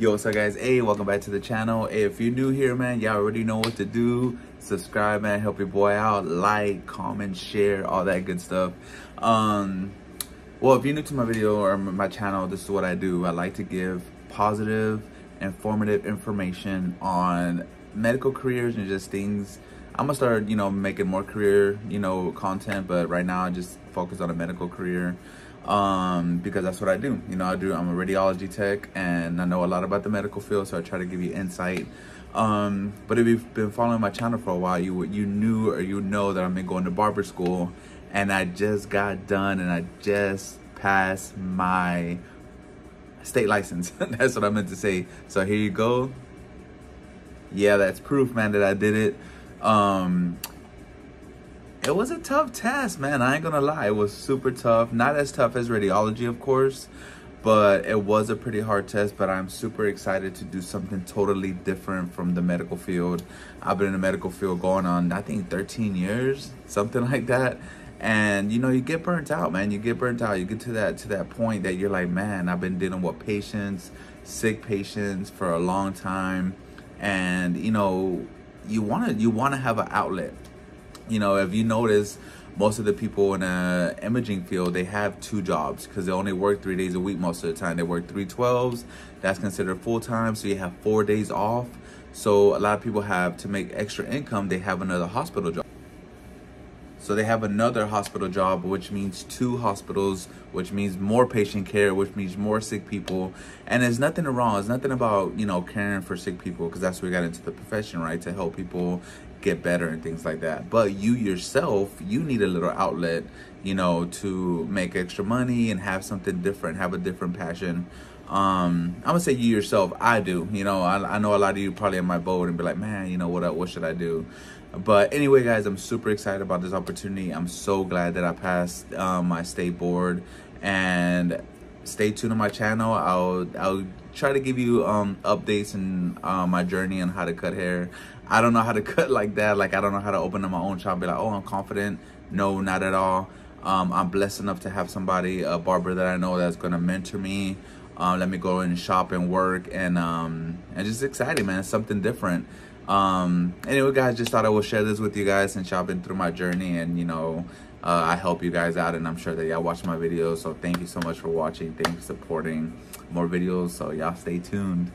Yo, what's up guys? Hey, welcome back to the channel. If you're new here, man, y'all already know what to do. Subscribe, man, help your boy out. Like, comment, share, all that good stuff. Um, well, if you're new to my video or my channel, this is what I do. I like to give positive, informative information on medical careers and just things. I'm gonna start, you know, making more career, you know, content, but right now I just focus on a medical career um, because that's what I do. You know, I do. I'm a radiology tech, and I know a lot about the medical field, so I try to give you insight. Um, but if you've been following my channel for a while, you you knew or you know that I've been going to barber school, and I just got done, and I just passed my state license. that's what I meant to say. So here you go. Yeah, that's proof, man, that I did it. Um, it was a tough test, man. I ain't gonna lie. It was super tough. Not as tough as radiology, of course, but it was a pretty hard test. But I'm super excited to do something totally different from the medical field. I've been in the medical field going on, I think, 13 years, something like that. And you know, you get burnt out, man. You get burnt out. You get to that to that point that you're like, man, I've been dealing with patients, sick patients for a long time, and you know, you want to you want to have an outlet you know, if you notice, most of the people in a imaging field, they have two jobs because they only work three days a week most of the time. They work three 12s. That's considered full-time. So you have four days off. So a lot of people have to make extra income. They have another hospital job. So they have another hospital job, which means two hospitals, which means more patient care, which means more sick people. And there's nothing wrong. There's nothing about, you know, caring for sick people because that's where we got into the profession, right? To help people get better and things like that. But you yourself, you need a little outlet, you know, to make extra money and have something different, have a different passion. Um, I'm gonna say you yourself, I do. You know, I, I know a lot of you probably in my boat and be like, man, you know what? What should I do? But anyway, guys, I'm super excited about this opportunity. I'm so glad that I passed um, my state board and stay tuned on my channel. I'll I'll try to give you um, updates and uh, my journey on how to cut hair. I don't know how to cut like that. Like I don't know how to open up my own shop. Be like, oh, I'm confident. No, not at all. Um, I'm blessed enough to have somebody, a barber that I know that's gonna mentor me. Uh, let me go and shop and work and um, and just exciting, man. Something different. Um, anyway, guys, just thought I would share this with you guys since y'all been through my journey and you know uh, I help you guys out and I'm sure that y'all watch my videos. So thank you so much for watching. Thank you for supporting more videos. So y'all stay tuned.